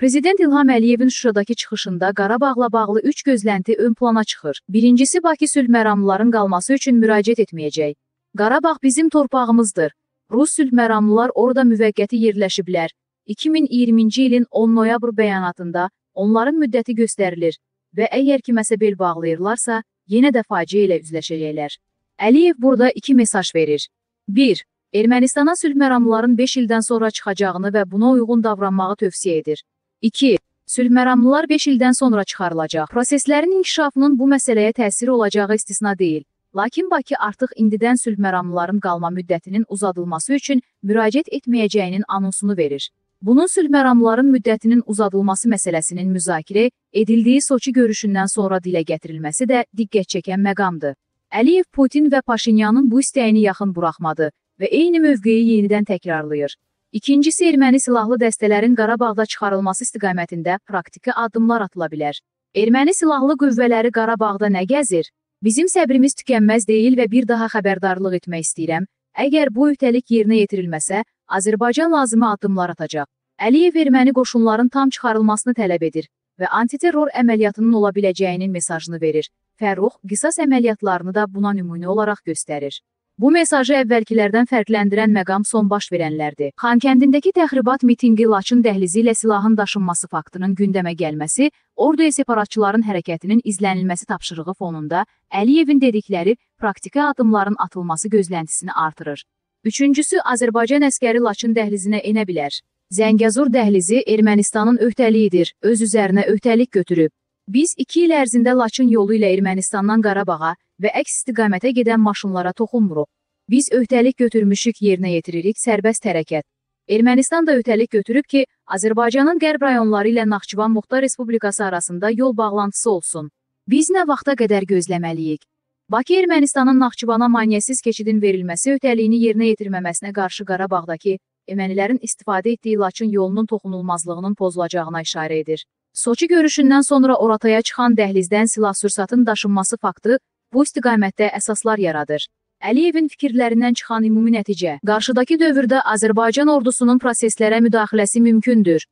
Prezident İlham Əliyevin Şuşadakı çıxışında Qarabağla bağlı üç gözlənti ön plana çıxır. Birincisi, Bakı sülh məramlıların qalması üçün müraciət etməyəcək. Qarabağ bizim torpağımızdır. Rus sülh məramlılar orada müvəqqəti yerləşiblər. 2020-ci ilin 10 noyabr bəyanatında onların müddəti göstərilir və əgər kiməsə bel bağlayırlarsa, yenə də faciə ilə üzləşəcəklər. Əliyev burada iki mesaj verir. 1. Ermənistana sülh məramlıların 5 ildən sonra çıxacağını və buna uyğun davranmağı tövsiyə edir. 2. Sülh məramlılar 5 ildən sonra çıxarılacaq. Proseslərin inkişafının bu məsələyə təsiri olacağı istisna deyil. Lakin Bakı artıq indidən sülh məramlıların qalma müddətinin uzadılması üçün müraciət etməyəcəyinin anonsunu verir. Bunun sülh məramlıların müddətinin uzadılması məsələsinin müzakirə edildiyi Soçi görüşündən sonra dilə gətirilməsi də diqqət çəkən məqamdır. Əliyev Putin və Paşinyanın bu istəyini yaxın buraxmadı və eyni mövqeyi yenidən təkrarlayır. İkincisi, erməni silahlı dəstələrin Qarabağda çıxarılması istiqamətində praktiki addımlar atıla bilər. Erməni silahlı qüvvələri Qarabağda nə gəzir? Bizim səbrimiz tükənməz deyil və bir daha xəbərdarlıq etmək istəyirəm. Əgər bu öhdəlik yerinə yetirilməsə, Azərbaycan lazımi addımlar atacaq. Əliyev erməni qoşunların tam çıxarılmasını tələb edir və antiterror əməliyyatının ola biləcəyinin mesajını verir. Fərrux qisas əməliyyatlarını da buna nümunə olaraq göstərir. Bu mesajı əvvəlkilərdən fərqləndirən məqam son baş verənlərdir. Xankəndindəki təxribat mitinqi Laçın dəhlizi ilə silahın daşınması faktının gündəmə gəlməsi, orduya separatçıların hərəkətinin izlənilməsi tapşırığı fonunda Əliyevin dedikləri praktiki addımların atılması gözləntisini artırır. Üçüncüsü, Azərbaycan əskəri Laçın dəhlizinə enə bilər. Zəngəzur dəhlizi Ermənistanın öhdəliyidir, öz üzərinə öhdəlik götürüb. Biz iki il ərzində Laçın yolu ilə Ermənistandan Qarabağa və əks istiqamətə gedən maşınlara toxunmuruq. Biz öhdəlik götürmüşük, yerinə yetiririk sərbəst hərəkət. Ermənistan da öhdəlik götürüb ki, Azərbaycanın qərb rayonları ilə Naxçıvan Muxtar Respublikası arasında yol bağlantısı olsun. Biz nə vaxta qədər gözləməliyik? Bakı Ermənistanın Naxçıvana maneəsiz keçidin verilməsi öhdəliyini yerinə yetirməməsinə qarşı Qarabağdakı ermənilərin istifadə etdiyi Laçın yolunun toxunulmazlığının pozulacağına işarə edir. Soçi görüşündən sonra orataya çıxan dəhlizdən silah-sursatın daşınması faktı bu istiqamətdə əsaslar yaradır. Əliyevin fikirlərindən çıxan ümumi nəticə, qarşıdakı dövrdə Azərbaycan ordusunun proseslərə müdaxiləsi mümkündür.